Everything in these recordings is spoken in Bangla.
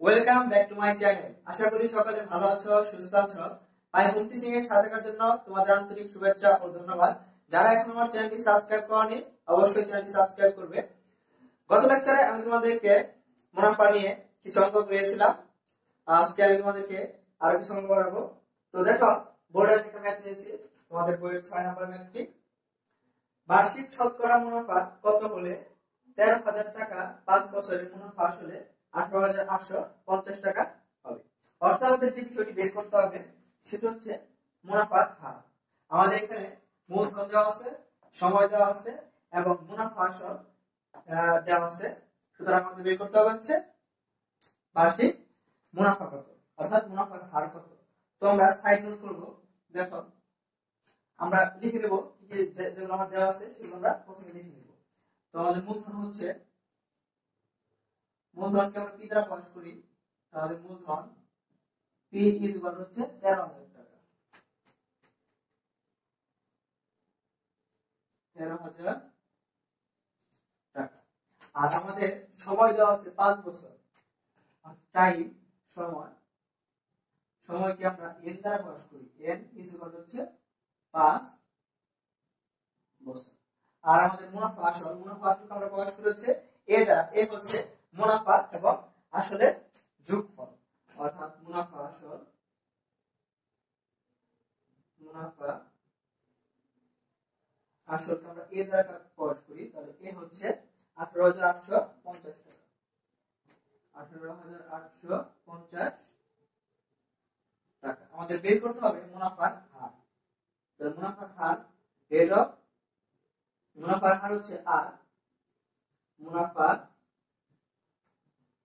Welcome back to my channel আশা করি সকালে ভালো আছো, সুস্থ আছো। আই হোম টিচিং এর সাথে থাকার জন্য তোমাদের আন্তরিক শুভেচ্ছা ও ধন্যবাদ। যারা এখন আমার চ্যানেলটি সাবস্ক্রাইব করনি, অবশ্যই চ্যানেলটি সাবস্ক্রাইব করবে। গত লেকচারে আমি তোমাদেরকে মুনাফা নিয়ে কিছু অঙ্ক করিয়েছিলাম। আজকে আমি তোমাদেরকে আরও কিছু অঙ্ক করাবো। তো দেখো বোর্ডে একটা ম্যাথ নিয়েছি। তোমাদের বইয়ের ছয় নম্বর ম্যাথটি বার্ষিক শতকরা মুনাফা কত হলে? তেরো হাজার টাকা পাঁচ বছরের মুনাফা আসলে আঠারো হাজার আটশো পঞ্চাশ টাকা হবে। অর্থাৎ আমাদের যে বিষয়টি বের করতে হবে, সেটা হচ্ছে মুনাফার হার। আমাদের এখানে মূলধন দেওয়া আছে, সময় দেওয়া আছে, এবং মুনাফা আসল দেওয়া আছে। সুতরাং আমাদের বের করতে হবে হচ্ছে বার্ষিক মুনাফা কত, অর্থাৎ মুনাফার হার কত। তো আমরা সাইড নোট করব। দেখো, আমরা লিখে দেবো যেগুলো আমার দেওয়া আছে, সেগুলো আমরা প্রথমে লিখে দেবো তো আমাদের মূলধন হচ্ছে মূলধনকে আমরা পি দ্বারা প্রকাশ করি, তাহলে মূলধন পি ইজ ইকুয়াল হচ্ছে তেরো হাজার টাকা। তেরো হাজার টাকা। আর আমাদের সময় দেওয়া আছে পাঁচ বছর। টাইম সময় সময়কে আমরা এন দ্বারা প্রকাশ করি? এন ইজ ইকুয়াল হচ্ছে পাঁচ বছর। আর আমাদের মুনাফা আসল, মুনাফা আসলকে আমরা প্রকাশ করি হচ্ছে এ দ্বারা। এ হচ্ছে মুনাফা এবং আসলে যোগফল, অর্থাৎ মুনাফা আসল, মুনাফা আসলকে আমরা এ দ্বারা প্রকাশ করি, তাহলে এ হচ্ছে আঠারো হাজার আটশো পঞ্চাশ টাকা। আঠারো হাজার আটশো পঞ্চাশ টাকা। আমাদের বের করতে হবে মুনাফার হার। তাহলে মুনাফার হার রেট মুনাফার হার হচ্ছে আর, মুনাফার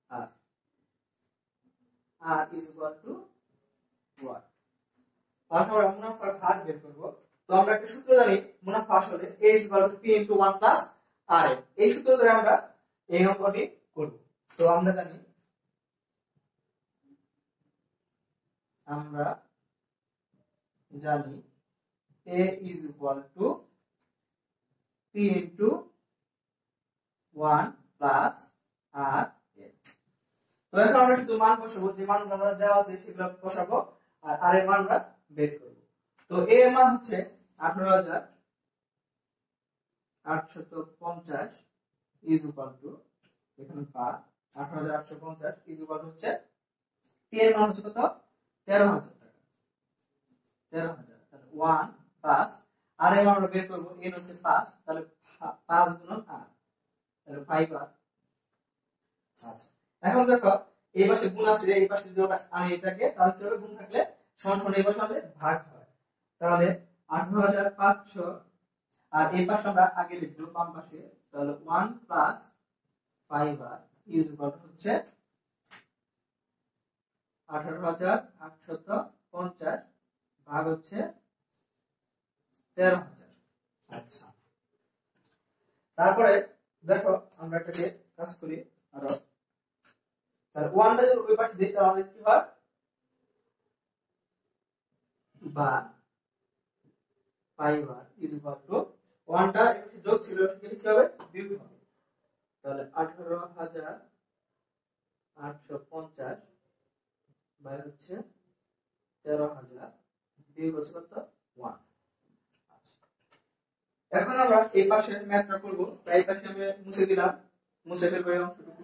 r r is equal to অর্থাৎ আমরা মুনাফার হার বের করব। তো আমরা একটা সূত্র জানি, মুনাফা আসলে a is equal to p into 1 plus r এই সূত্র ধরে আমরা এই অঙ্কটি করব। তো আমরা জানি আমরা জানি a is equal to p into 1 plus r আর তো a এর মান হচ্ছে 18000 850 is equal to, এখানে 5 18850 is equal to হচ্ছে p এর হচ্ছে কত? 13000 টাকা। 13000 তাহলে 1 প্লাস আর এর বের করব n হচ্ছে 5 তাহলে 5 গুণন r তাহলে 5 r আচ্ছা এখন দেখো, এই পাশে গুণ আছে এই পাশে যদি আনি এটাকে, তাহলে কি হবে? গুণ থাকলে সমান সমান এই পাশে আমাদের ভাগ হয়। তাহলে 18500 আর এই পাশে আমরা আগে লিখব বাম পাশে, তাহলে 1 প্লাস 5 r ইজ হচ্ছে 18850 ভাগ হচ্ছে 13000 আচ্ছা। তারপরে দেখো, আমরা এটাকে কাজ করি আরও। তাহলে ওয়ানটা যদি আমাদের কি আটশো পঞ্চাশ বাই হচ্ছে তেরো হাজার ওয়ান এখন আমরা এই পাশে ম্যাথটা করব। তাই পাশে আমি মুছে দিলাম। মুছে ফেলব অংশটুকু।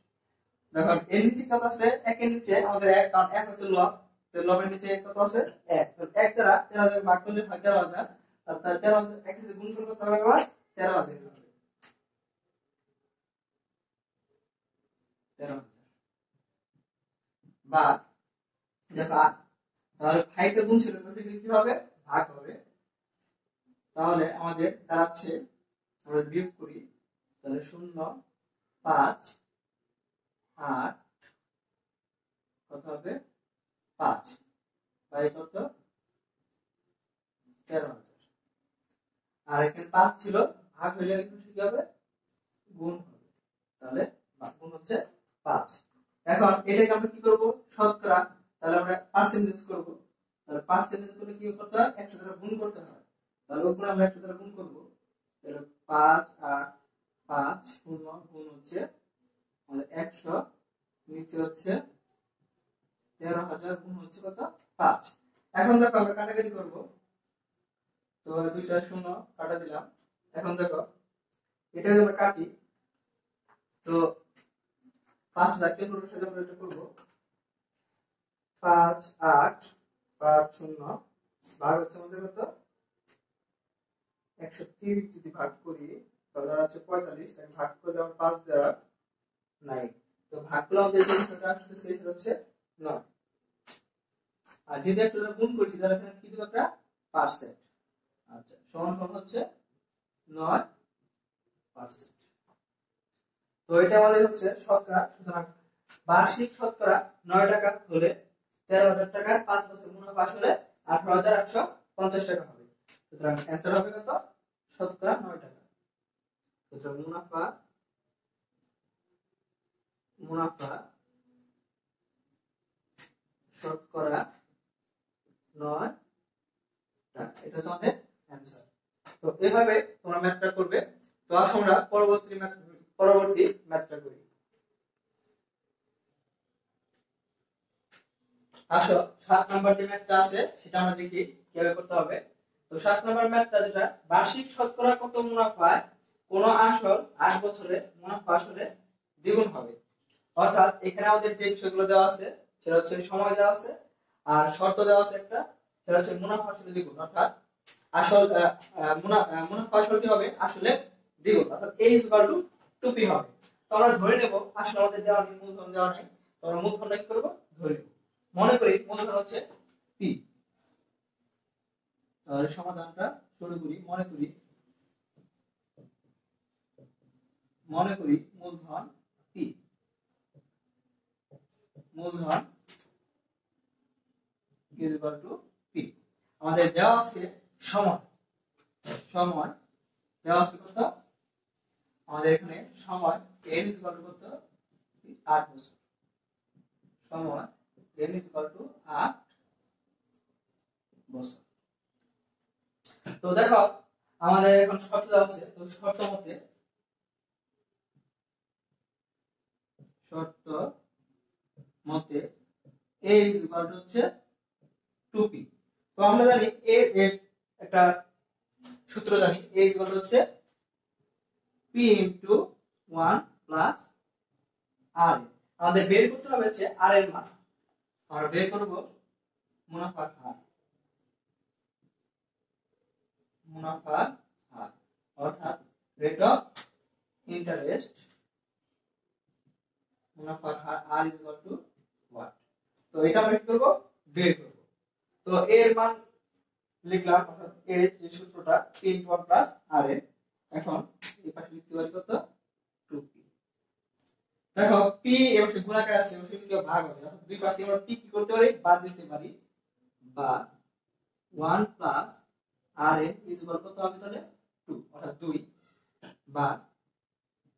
দেখো এর নিচে কত আছে? একের নিচে আমাদের এক, কারণ এক হচ্ছে লব। তো লবের নিচে কত আছে? এক। তো এক দ্বারা তেরো হাজার ভাগ করলে হয় তেরো হাজার। অর্থাৎ তেরো হাজার একের সাথে গুণ করে কত হবে আবার তেরো হাজার। তেরো হাজার। বা দেখো তাহলে ফাইভটা গুণ ছিল কি হবে? ভাগ হবে। তাহলে আমাদের দাঁড়াচ্ছে, আমরা বিয়োগ করি, তাহলে শূন্য, পাঁচ আট, কত হবে? পাঁচ। বাই কত? তেরো হাজার। আর এখানে পাঁচ ছিল, ভাগ হইলে এখানে কি হবে? গুণ হবে। তাহলে গুণ হচ্ছে পাঁচ। এখন এটাকে আমরা কি করব? শতকরা। তাহলে আমরা পার্সেন্টেজ করব। তাহলে পার্সেন্টেজ করলে কি করতে হয়? একশো দ্বারা গুণ করতে হয়। তাহলে ওগুলো আমরা একশো দ্বারা গুণ করব। তাহলে পাঁচ আর পাঁচ শূন্য গুণ হচ্ছে একশো, নিচে হচ্ছে তেরো হাজার গুণ হচ্ছে কত? পাঁচ। এখন দেখো আমরা কাটাকাটি করব। তো দুইটা শূন্য কাটা দিলাম। এখন দেখো, এটা আমরা কাটি, তো পাঁচ হাজার কে করব সেটা আমরা করব। পাঁচ, আট, পাঁচ, শূন্য ভাগ হচ্ছে আমাদের কত? একশো তিরিশ যদি ভাগ করি, তাহলে হচ্ছে পঁয়তাল্লিশ ভাগ করলে আমরা পাঁচ দেওয়া আচ্ছা সুতরাং বার্ষিক শতকরা নয় টাকা হলে তেরো হাজার টাকা, পাঁচ বছর মুনাফা আসলে আঠারো হাজার আটশো পঞ্চাশ টাকা হবে। সুতরাং অ্যান্সার হবে শতকরা নয় টাকা। সুতরাং মুনাফা মুনাফা শতকরা নয় এটা হচ্ছে আমাদের তো এভাবে তোমরা ম্যাথটা করবে। তো আসো আমরা পরবর্তী পরবর্তী ম্যাথটা করি। আসো, সাত নাম্বার যে ম্যাথটা আছে, সেটা আমরা দেখি কীভাবে করতে হবে। তো সাত নাম্বার ম্যাথটা যেটা, বার্ষিক শতকরা কত মুনাফায় কোন আসল আট বছরে মুনাফা আসলে দ্বিগুণ হবে? অর্থাৎ এখানে আমাদের যে বিষয়গুলো দেওয়া আছে, সেটা হচ্ছে সময় দেওয়া আছে, আর শর্ত দেওয়া আছে একটা, সেটা হচ্ছে মুনাফা আসলে দ্বিগুণ, অর্থাৎ আসল মুনাফা আসল কি হবে? আসলে দ্বিগুণ, অর্থাৎ equal to 2p হবে। তো আমরা ধরে নেব, আসলে আমাদের দেওয়া নেই, মূলধন দেওয়া নেই, তো আমরা মূলধনটা কি করব? ধরে নেব। মনে করি মূলধন হচ্ছে p তাহলে সমাধানটা শুরু করি, মনে করি মনে করি মূলধন p মূলধন আমাদের দেওয়া আছে সময়। সময় দেওয়া আছে কত? আমাদের এখানে সময় equal to কত? 8 বছর। সময় is equal to 8 বছর। তো দেখো, আমাদের এখন শর্ত দেওয়া আছে। তো শর্ত মতে, শর্ত মতে is equal to হচ্ছে 2p তো আমরা জানি a এর একটা সূত্র জানি। A is equal to হচ্ছে p into 1 plus r আমাদের বের করতে হবে হচ্ছে r এর মান। আমরা বের করব মুনাফার হার। মুনাফার হার। অর্থাৎ রেট অফ ইন্টারেস্ট মুনাফার হার is equal to what তো এটা আমরা কি করব, বের করব। তো এর মান লিখলাম, অর্থাৎ এর যে সূত্রটা into 1 plus r এর এখন এই পাশে লিখতে পারি কত? 2p দেখো, p এর পাশে গুণাকার আছে ওই দিকে ভাগ হবে দুই পাশে আমরা p কি করতে পারি? বাদ দিতে পারি। বা 1 প্লাস r এর ইজ ইকুয়াল কত হবে তাহলে? 2 অর্থাৎ 2 বা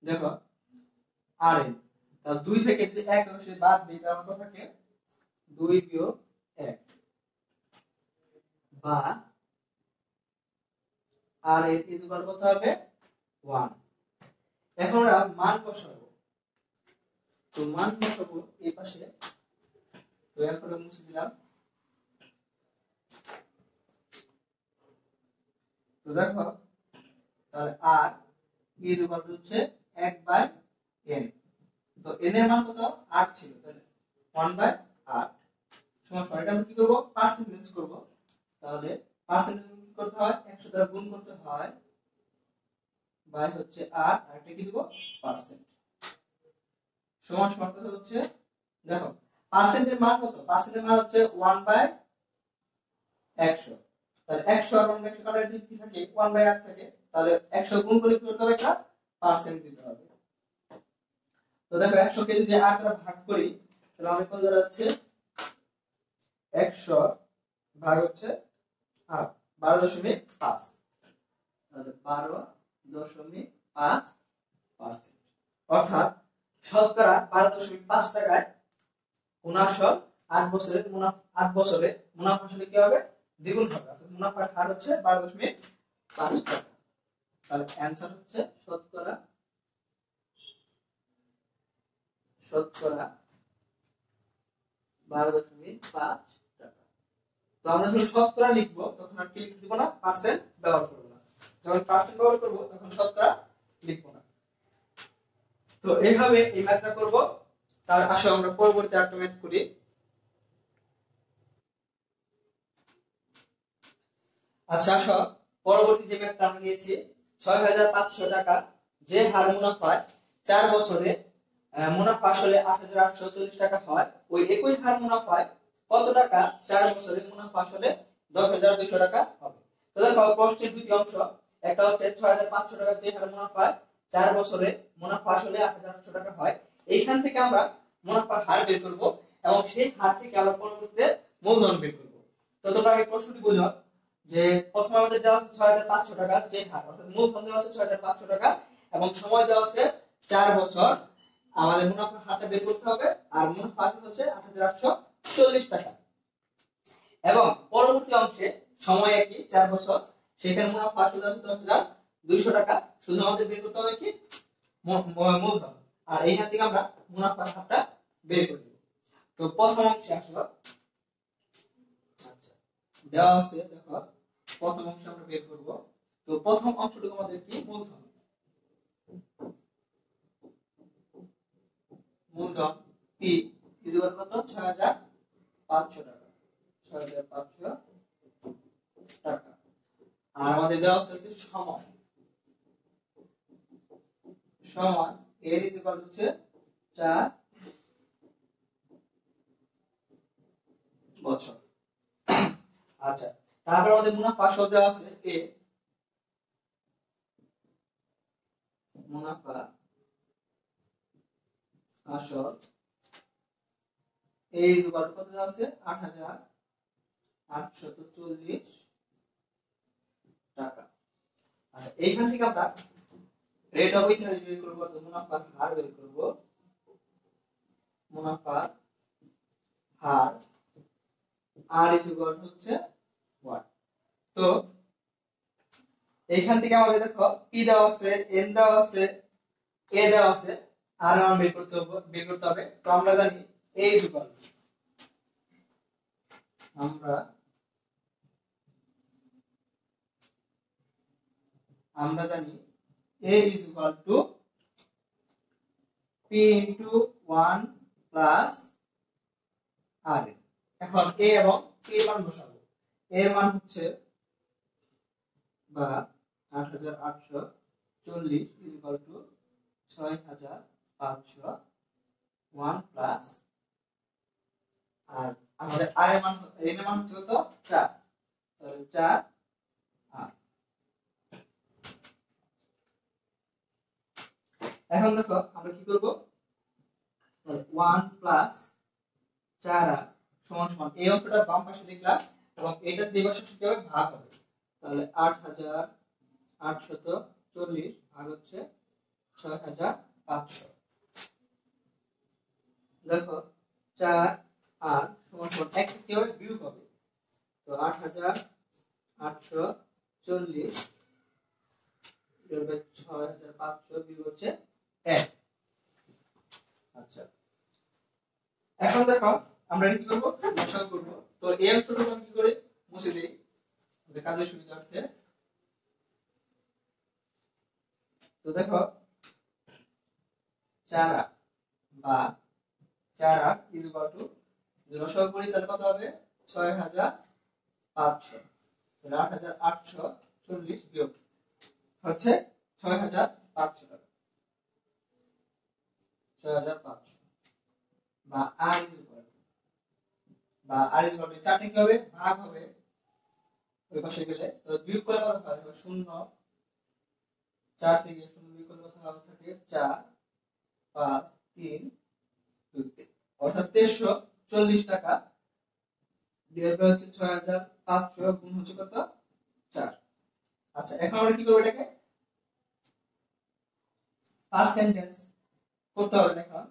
দেখো, r এর তাহলে 2 থেকে যদি 1 অংশে বাদ দিই, তাহলে কত থাকে? 2 বিয়োগ 1 বা আর এর ইজ ইকুয়াল কত হবে? 1 এখন আমরা মান বসাবো। তো মান বসাবো এই পাশে। তো এখন মুছে দিলাম। তো দেখো, তাহলে আর ইজ ইকুয়াল হচ্ছে? 1 বাই n তো n এর মান কত? 8 ছিল, তাহলে 1 বাই 8 সমান এটা আমরা কি করব? পার্সেন্টেজ করব। তাহলে পার্সেন্টেজ করতে হয়? 100 দ্বারা গুণ করতে হয় বাই হচ্ছে 8 আর এটা কি দেব? পার্সেন্ট সমান সমান কত হচ্ছে, দেখো পার্সেন্টের মান কত? পার্সেন্টের মান হচ্ছে 1 বাই 100 তাহলে 100 আর 1 100 কাটার কি থাকে? 1 বাই 8 থাকে। তাহলে 100 গুণ করলে কি করতে হবে? একটা পার্সেন্ট দিতে হবে। তো দেখো 100 কে যদি 8 দ্বারা ভাগ করি, তাহলে আমাদের কত দাঁড়াচ্ছে? একশো বারো দশমিক পাঁচ। অর্থাৎ শতকরা বারো দশমিক পাঁচ টাকায় মুনাফা আট বছরে মুনাফা আট বছরে মুনাফা আসলে কি হবে? দ্বিগুণ হবে। অর্থাৎ মুনাফার হার হচ্ছে বারো দশমিক পাঁচ টাকা। তাহলে অ্যান্সার হচ্ছে শতকরা শতকরা বারো দশমিক পাঁচ তো আমরা যখন শতকরা লিখব, তখন আর কি লিখব না পার্সেন্ট ব্যবহার করব না। যখন পার্সেন্ট ব্যবহার করব, তখন শতকরা লিখব না। তো এইভাবে এই ম্যাথটা করব। তার আসলে আমরা পরবর্তী ম্যাথ করি। আচ্ছা আসো। পরবর্তী যে ম্যাথটা আমরা নিয়েছি ছয় হাজার পাঁচশো টাকা যে হার মুনাফায় চার বছরে মুনাফা আসলে আট হাজার আটশো চল্লিশ টাকা হয়। ওই একই হার মুনাফায় কত টাকা? চার বছরে মুনাফা আসলে দশ হাজার দুইশো টাকা হবে। প্রশ্নের দুটি অংশ। একটা হচ্ছে ছয় হাজার পাঁচশো টাকা যে হার মুনাফায় চার বছরে মুনাফা আসলে আট হাজার আটশো টাকা হয়। এইখান থেকে আমরা মুনাফার হার বের করব এবং সেই হার থেকে আমরা পরবর্তীতে মূলধন বের করব। তো আগে প্রশ্নটি বুঝো যে প্রথমে আমাদের দেওয়া আছে ছয় হাজার পাঁচশো টাকা যে হার, অর্থাৎ মূলধন দেওয়া আছে ছয় হাজার পাঁচশো টাকা এবং সময় দেওয়া আছে চার বছর। আমাদের মুনাফার হারটা বের করতে হবে আর মুনাফা হচ্ছে আট হাজার আটশো চল্লিশ টাকা। এবং পরবর্তী অংশে সময় একই, চার বছর। সেখানে মুনাফা দশ হাজার দুইশো টাকা। শুধু আমাদের বের করতে হবে কি? মূলধন আর এইখান থেকে আমরা মুনাফার হারটা বের করে তো প্রথম অংশে আসলো। আচ্ছা দেওয়া আছে, দেখো। প্রথম অংশ আমরা বের করব। তো প্রথম অংশটুকু আমাদের কি? মূলধন মূলধন পি ইজ কত? ছয় হাজার আমাদের দেওয়া হচ্ছে সময় সমান এর ইজ হচ্ছে চার বছর। আচ্ছা তারপর আমাদের মুনাফা সহ দেওয়া আছে এ। মুনাফা আসল এ ইজ কত আছে আট হাজার আটশত চল্লিশ টাকা। আচ্ছা এইখান থেকে আমরা রেট অফ ইন্টারেস্ট বের করব তো মুনাফার হার বের করব। মুনাফার হার আর ইজ ইকুয়াল হচ্ছে 1 তো এইখান থেকে আমাদের দেখো পি দেওয়া আছে এন দেওয়া আছে এ দেওয়া আছে আর আমরা বের করতে হবে, বের করতে হবে। তো আমরা জানি এ ইজ ইকুয়াল আমরা আমরা জানি a is equal to p into 1 plus r এখন a এবং p এর মান বসাবো a এর মান হচ্ছে বা 8840 is equal to 6500 1 plus আর আমাদের r এর মান এর মান হচ্ছে কত? 4 তাহলে 4 r এখন দেখো, আমরা কি করব? ওয়ান প্লাস চার আর সমান সমান, এই অঙ্কটা বাম পাশে লিখলাম, এবং এটা দুই পাশে কি হবে ভাগ হবে। তাহলে আট হাজার আটশত চল্লিশ ভাগ হচ্ছে ছয় হাজার পাঁচশো। দেখো, চার আর সমান সমান এক হবে বিয়োগ হবে। তো আট হাজার আটশো চল্লিশ ছয় হাজার পাঁচশো, বিয়োগ হচ্ছে এক। আচ্ছা। আমরা কি করে? মুছে কাজের সুবিধার্থে। তো দেখো, চারা বা চারা ইজ ইকুয়াল টু লসাগু করি তাহলে কত হবে? ছয় হাজার পাঁচশো। আট হাজার আটশো চল্লিশ বিয়োগ। হচ্ছে ছয় হাজার পাঁচশো টাকা। ছয় হাজার পাঁচশো। বা আর বা আর ইজ চারটে কি হবে? ভাগ হবে। ওই পাশে গেলে। তো বিয়োগ করে কত দেখো শূন্য। চার থেকে শূন্য বিয়োগ করলে কত হবে? থাকে চার, পাঁচ, তিন, দুই অর্থাৎ তেইশশো চল্লিশ টাকা। ডিভাইড হচ্ছে ছয় হাজার পাঁচশো গুণ হচ্ছে কত? চার। আচ্ছা এখন আমরা কি করব এটাকে? পার্সেন্টেজ করতে হবে এখন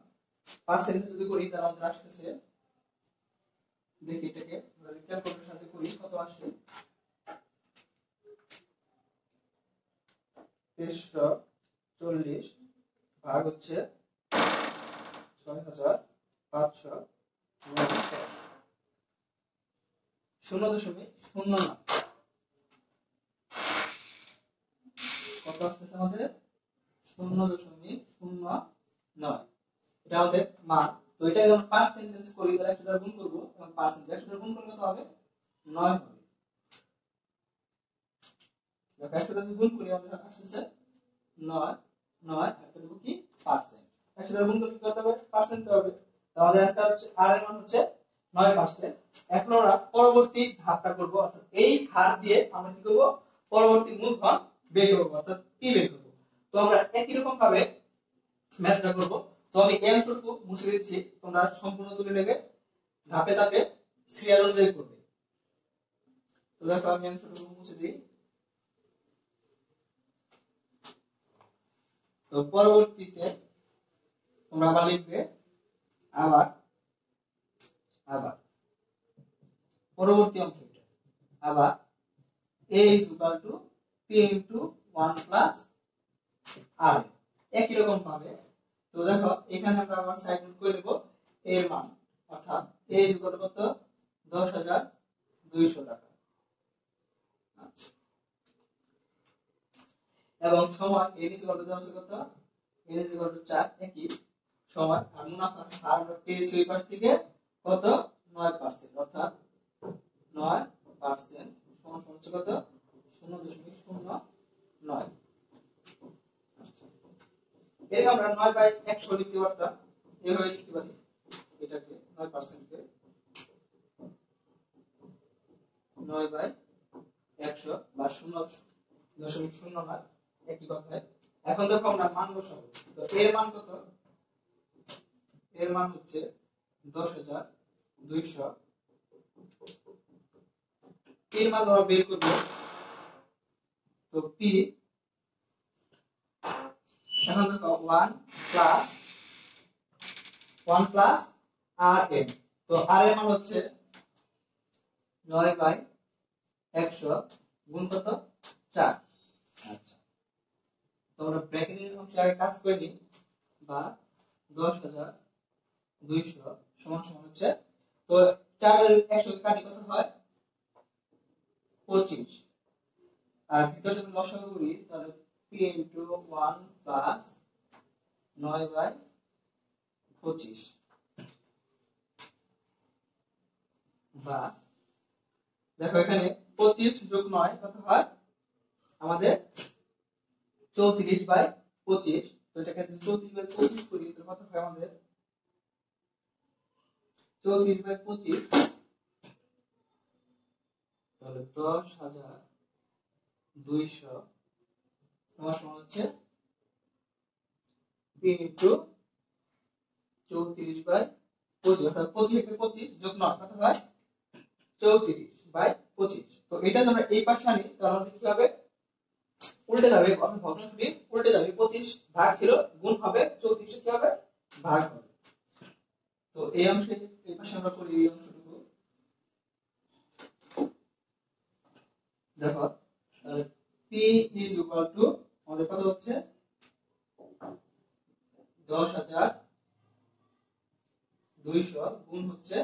পার্সেন্টেজ যদি করি, তাহলে আমাদের আসতেছে। দেখি এটাকে। আমরা ক্যালকুলেটরের সাথে করি, কত আসে? তেইশশো চল্লিশ ভাগ হচ্ছে ছয় হাজার পাঁচশো শূন্য দশমিক শূন্য নয়। কত আসতেছে আমাদের? শূন্য দশমিক শূন্য নয়। এটা আমাদের মান। তো এটা যখন পার্সেন্টেজ করি, তাহলে একশো গুণ করব। এবং পার্সেন্ট একশো গুণ করলে কত হবে? নয় হবে। দেখো গুণ করি, আমাদের নয় নয় একটা কি? পার্সেন্ট একশো গুণ করলে কি করতে হবে? পার্সেন্ট হবে। হচ্ছে আর এর মান হচ্ছে নয় পার্সেন্ট এখন আমরা পরবর্তী ধাপটা করব, অর্থাৎ এই হার দিয়ে আমরা কি করব? পরবর্তী মূলধন বের করব, অর্থাৎ পি বের করব। তো আমরা একই রকম ভাবে ম্যাথটা করব। তো আমি এই অংশটুকু মুছে দিচ্ছি, তোমরা সম্পূর্ণ তুলে নেবে। ধাপে ধাপে সিরিয়াল অনুযায়ী করবে। তো দেখো আমি অংশটুকু মুছে দিই। তো পরবর্তীতে তোমরা আবার লিখবে আবার আবার। পরবর্তী অংশটা, আবার a is equal to p into 1 plus r একই রকম ভাবে তো দেখো, এখানে আমরা আবার সাইড করে নেব এর মান। অর্থাৎ is equal to কত? 10200 টাকা। এবং সময় is equal to দেওয়া কত? N is equal to 4 একই। সময় আর মুনাফা হার আমরা ওই পাশ থেকে কত? 9% অর্থাৎ 9% সমান সমান হচ্ছে কত? 0.09 এর আমরা 9 বাই 100 লিখতে পারতাম এভাবে লিখতে পারি এটাকে 9% কে 9 বাই 100 বা 0.09 একই কথায়। এখন দেখো আমরা মান বসাবো। তো এর মান কত? এর মান হচ্ছে দশ হাজার দুইশো। এর মান আমরা বের করব। তো পি এখন দেখো one plus one plus r m তো আর এর মান হচ্ছে নয় বাই একশো গুণ কত? চার। আচ্ছা। তো আমরা ব্র্যাকেটের অংশে আগে কাজ করে নিই বা দশ হাজার বা দেখো এখানে পঁচিশ যোগ নয় কত হয়? আমাদের চৌত্রিশ বাই পঁচিশ। তো এটাকে চৌত্রিশ বাই পঁচিশ করি কত হয় আমাদের? চৌত্রিশ বাই পঁচিশ, তাহলে দশ হাজার দুইশো সমান সমান হচ্ছে পি ইন্টু চৌত্রিশ বাই পঁচিশ, অর্থাৎ পঁচিশ থেকে পঁচিশ যোগ নয়, কত হয়? চৌত্রিশ বাই পঁচিশ। তো এটা আমরা এই পাশে আনি, তাহলে আমাদের কি হবে? উল্টে যাবে, অর্থাৎ ভগ্নাংশটি উল্টে যাবে। পঁচিশ ভাগ ছিল, গুণ হবে চৌত্রিশ কি হবে? ভাগ হবে। তো এই অংশে এই পাশে আমরা করি এই অংশটুকু। দেখো, তাহলে ইজ ইকুয়াল টু আমাদের কত হচ্ছে? দশ হাজার দুইশো গুণ হচ্ছে,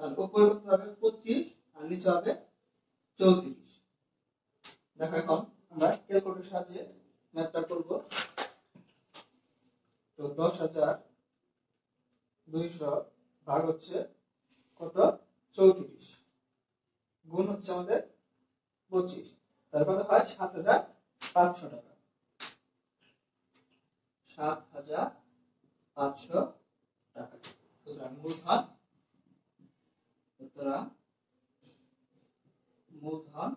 তাহলে উপরে কত হবে? পঁচিশ, আর নিচে হবে চৌত্রিশ। দেখো এখন আমরা ক্যালকুলেটর সাহায্যে ম্যাথটা করব। তো দশ হাজার দুইশো ভাগ হচ্ছে কত? চৌত্রিশ। গুণ হচ্ছে আমাদের পঁচিশ। তার কত হয় সাত হাজার পাঁচশো টাকা। সাত হাজার পাঁচশো টাকা। সুতরাং মূলধন সুতরাং মূলধন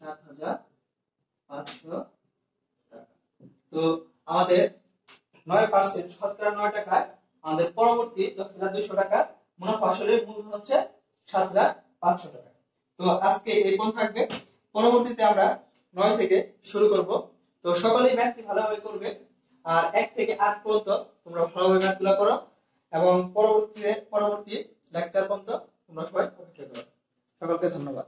সাত হাজার পাঁচশো টাকা। তো আমাদের নয় পার্সেন্ট শতকরা নয় টাকায় আমাদের পরবর্তী দশ হাজার দুইশো টাকা মুনাফা আসলে মূলধন হচ্ছে সাত হাজার পাঁচশো টাকা। তো আজকে এই পর্যন্ত থাকবে। পরবর্তীতে আমরা নয় থেকে শুরু করব। তো সকলেই ম্যাথটি ভালোভাবে করবে। আর এক থেকে আট পর্যন্ত তোমরা ভালোভাবে ম্যাথগুলো করো এবং পরবর্তীতে পরবর্তী লেকচার পর্যন্ত তোমরা সবাই অপেক্ষা করো। সকলকে ধন্যবাদ।